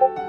you